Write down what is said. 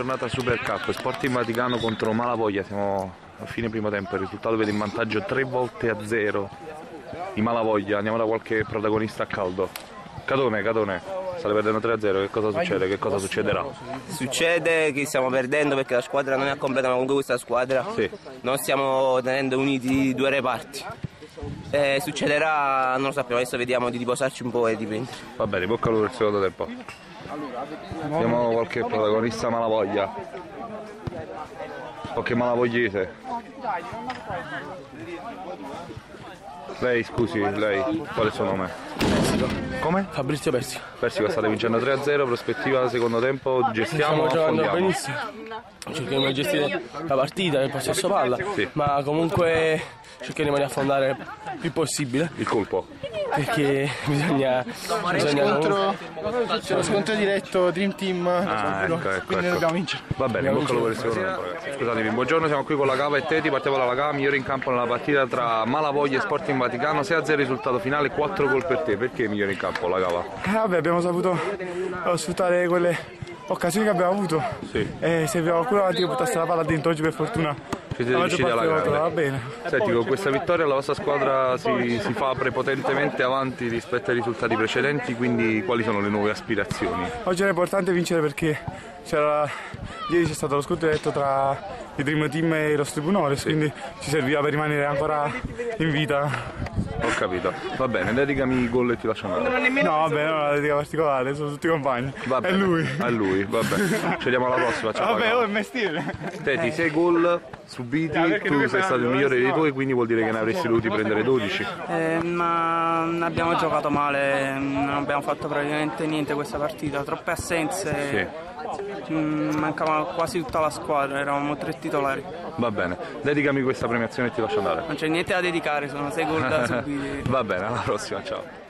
giornata Super Cup, Sporting Vaticano contro Malavoglia, siamo a fine primo tempo, il risultato vede in vantaggio tre volte a zero i Malavoglia, andiamo da qualche protagonista a caldo. Cadone, Cadone, state perdendo 3-0, che cosa succede? Che cosa succederà? Succede che stiamo perdendo perché la squadra non è completa, ma comunque questa squadra Sì. non stiamo tenendo uniti due reparti. Eh, succederà, non lo sappiamo, adesso vediamo di riposarci un po' e dipende. Va bene, bocca al lupo per il secondo tempo. Vediamo qualche protagonista Malavoglia. Qualche malavogliese. Lei, scusi, lei, qual è il suo nome? Come? Fabrizio Persico. Persico state vincendo 3-0, prospettiva secondo tempo, gestiamo Stiamo o giocando affondiamo? benissimo. Cercheremo di gestire la partita, il possesso palla, Sì. ma comunque cercheremo di affondare il più possibile Il colpo. Perché bisogna, bisogna Scontro, c'è lo scontro diretto Dream Team, Ah, ecco, ecco, quindi ecco. dobbiamo vincere. Va bene, bocca al lupo per il secondo tempo ragazzi. Scusatemi, buongiorno, siamo qui con la Cava e Teti, partiamo dalla Cava, migliore in campo nella partita tra Malavoglia e Sporting Vaticano, 6-0 risultato finale, 4 gol per te, perché migliore in campo la Cava? Eh, vabbè, abbiamo saputo eh, sfruttare quelle occasioni che abbiamo avuto. Sì. E serviva qualcuno avanti che portasse la palla dentro oggi per fortuna. Ci siete riusciti alla grande. va bene. Senti, con questa vittoria la vostra squadra si, si fa prepotentemente avanti rispetto ai risultati precedenti, quindi quali sono le nuove aspirazioni? Oggi era importante vincere perché c'era, ieri c'è stato lo scontro diretto tra i Dream Team e lo Tribunales, quindi ci serviva per rimanere ancora in vita. Ho capito. Va bene, dedicami i gol e ti lascio andare. No, vabbè, non è una dedica particolare, sono tutti compagni. Va È bene. lui. È lui, vabbè. Ci vediamo alla prossima, ciao. Vabbè, oh, è mestiere. Teti, 6 gol subiti, tu sei stato il migliore dei tuoi, quindi vuol dire che ne avresti dovuti prendere 12. Eh, ma abbiamo giocato male, non abbiamo fatto praticamente niente questa partita, troppe assenze, Sì. mm, mancava quasi tutta la squadra, eravamo tre titolari. Va bene, dedicami questa premiazione e ti lascio andare. Non c'è niente da dedicare, sono sei gol da subire. Va bene, alla prossima, ciao.